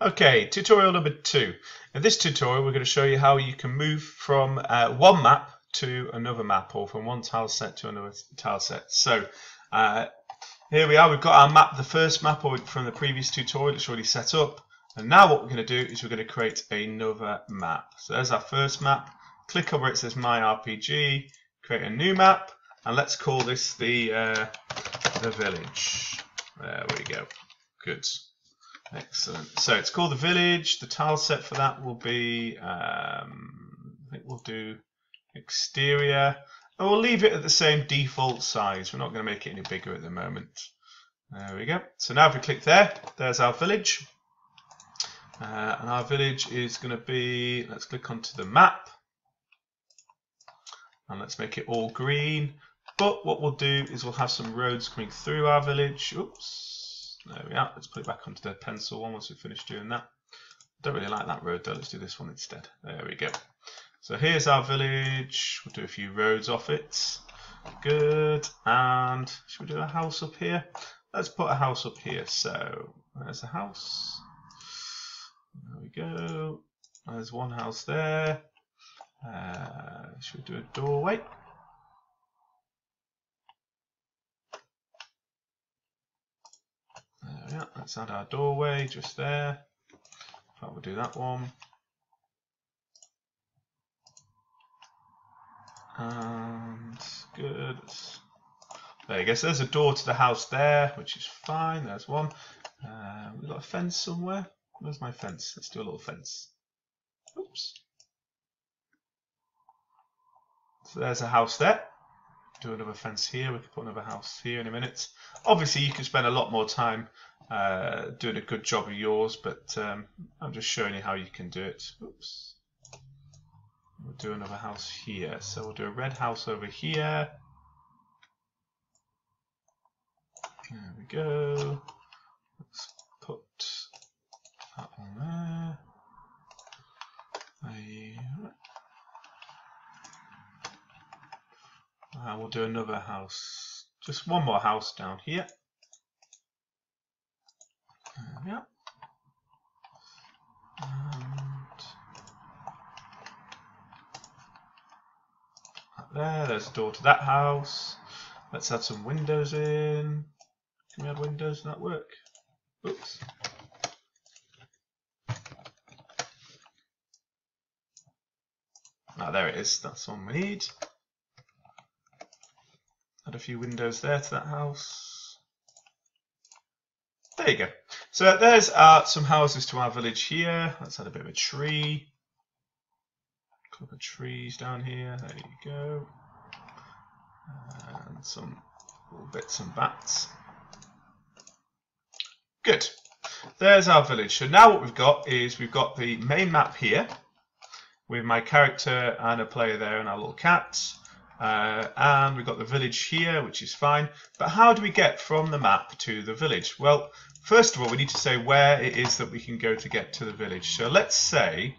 Okay, tutorial number two. In this tutorial we're going to show you how you can move from uh, one map to another map or from one tile set to another tile set. So uh, here we are, we've got our map, the first map from the previous tutorial, it's already set up. And now what we're going to do is we're going to create another map. So there's our first map. Click over where it says My RPG, create a new map, and let's call this the uh, the village. There we go. Good. Excellent. So it's called the village. The tile set for that will be, um, I think we'll do exterior. And we'll leave it at the same default size. We're not going to make it any bigger at the moment. There we go. So now if we click there, there's our village. Uh, and our village is going to be, let's click onto the map. And let's make it all green. But what we'll do is we'll have some roads coming through our village. Oops. Are. Let's put it back onto the pencil one once we've finished doing that. Don't really like that road though. Let's do this one instead. There we go. So here's our village. We'll do a few roads off it. Good. And should we do a house up here? Let's put a house up here. So there's a house. There we go. There's one house there. Uh, should we do a doorway? Let's add our doorway just there. We'll do that one. And good. There you go. So there's a door to the house there, which is fine. There's one. Uh, we've got a fence somewhere. Where's my fence? Let's do a little fence. Oops. So there's a house there do another fence here. We could put another house here in a minute. Obviously, you can spend a lot more time uh, doing a good job of yours, but um, I'm just showing you how you can do it. Oops. We'll do another house here. So we'll do a red house over here. There we go. Let's put that one there. Uh, we'll do another house. Just one more house down here. And there, there's a door to that house. Let's add some windows in. Can we add windows? Does that work? Oops. Ah, there it is. That's one we need. Add a few windows there to that house. There you go. So there's uh, some houses to our village here. Let's add a bit of a tree. A couple of trees down here. There you go. And some little bits and bats. Good. There's our village. So now what we've got is we've got the main map here with my character and a player there and our little cats. Uh, and we've got the village here, which is fine. But how do we get from the map to the village? Well, first of all, we need to say where it is that we can go to get to the village. So let's say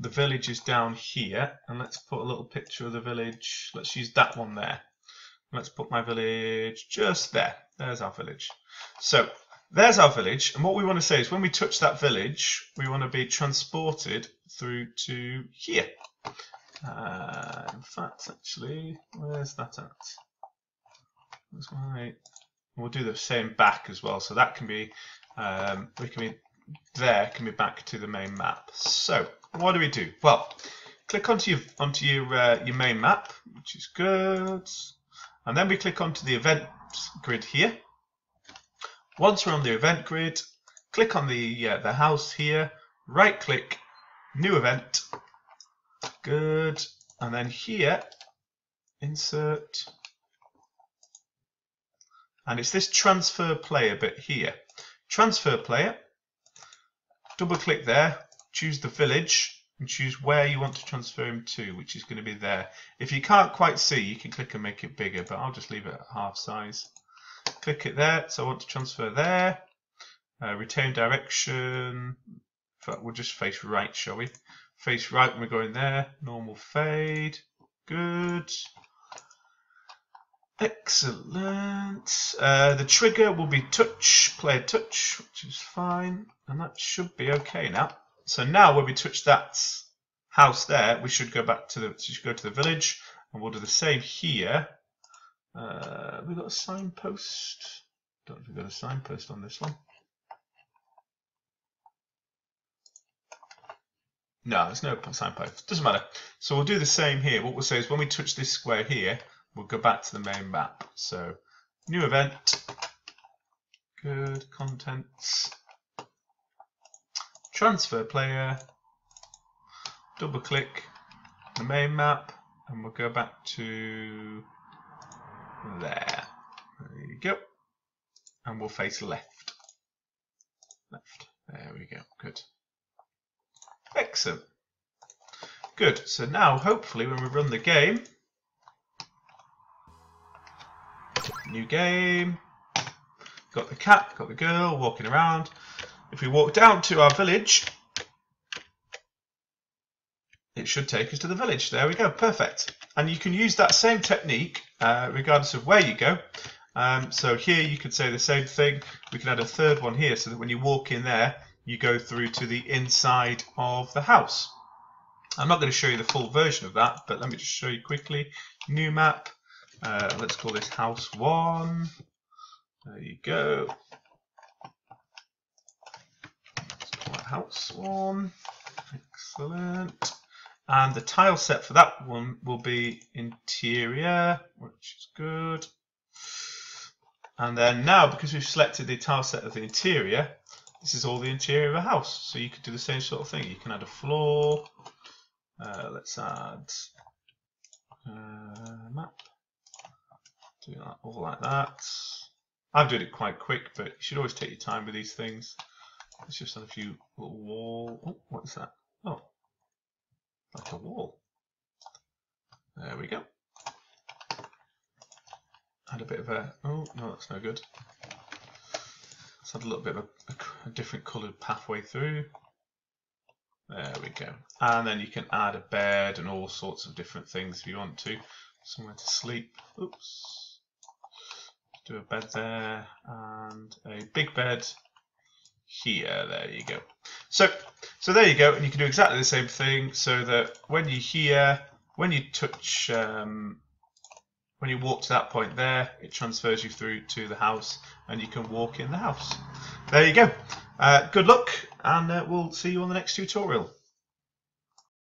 the village is down here, and let's put a little picture of the village. Let's use that one there. Let's put my village just there. There's our village. So there's our village. And what we want to say is when we touch that village, we want to be transported through to here. Uh, in fact, actually, where's that at? That's my. We'll do the same back as well, so that can be. Um, we can be there. Can be back to the main map. So, what do we do? Well, click onto your onto your uh, your main map, which is good, and then we click onto the event grid here. Once we're on the event grid, click on the uh, the house here, right click, new event, Good. And then here, insert. And it's this transfer player bit here. Transfer player. Double click there. Choose the village and choose where you want to transfer him to, which is going to be there. If you can't quite see, you can click and make it bigger, but I'll just leave it at half size. Click it there. So I want to transfer there. Uh, retain direction. We'll just face right, shall we? Face right when we're going there. Normal fade. Good. Excellent. Uh, the trigger will be touch, player touch, which is fine. And that should be okay now. So now when we touch that house there, we should go back to the, should go to the village. And we'll do the same here. Uh, we got a signpost. Don't know if we've got a signpost on this one. No, there's no signpost. Doesn't matter. So we'll do the same here. What we'll say is when we touch this square here, we'll go back to the main map. So new event, good contents, transfer player, double click the main map, and we'll go back to there. There you go. And we'll face left. Left. There we go. Good. Excellent. Good. So now, hopefully, when we run the game, new game, got the cat, got the girl walking around. If we walk down to our village, it should take us to the village. There we go. Perfect. And you can use that same technique uh, regardless of where you go. Um, so here you could say the same thing. We can add a third one here so that when you walk in there, you go through to the inside of the house. I'm not going to show you the full version of that, but let me just show you quickly. New map. Uh, let's call this house one. There you go. Let's call it house one. Excellent. And the tile set for that one will be interior, which is good. And then now, because we've selected the tile set of the interior, this is all the interior of a house. So you could do the same sort of thing. You can add a floor. Uh, let's add uh, map. Do that all like that. I've done it quite quick, but you should always take your time with these things. Let's just add a few little wall. Oh, what is that? Oh, like a wall. There we go. Add a bit of a. Oh no, that's no good. Let's add a little bit of a, a different coloured pathway through. There we go. And then you can add a bed and all sorts of different things if you want to. Somewhere to sleep. Oops. Do a bed there and a big bed here. There you go. So, so there you go. And you can do exactly the same thing so that when you hear, when you touch um, when you walk to that point there, it transfers you through to the house and you can walk in the house. There you go. Uh, good luck and uh, we'll see you on the next tutorial.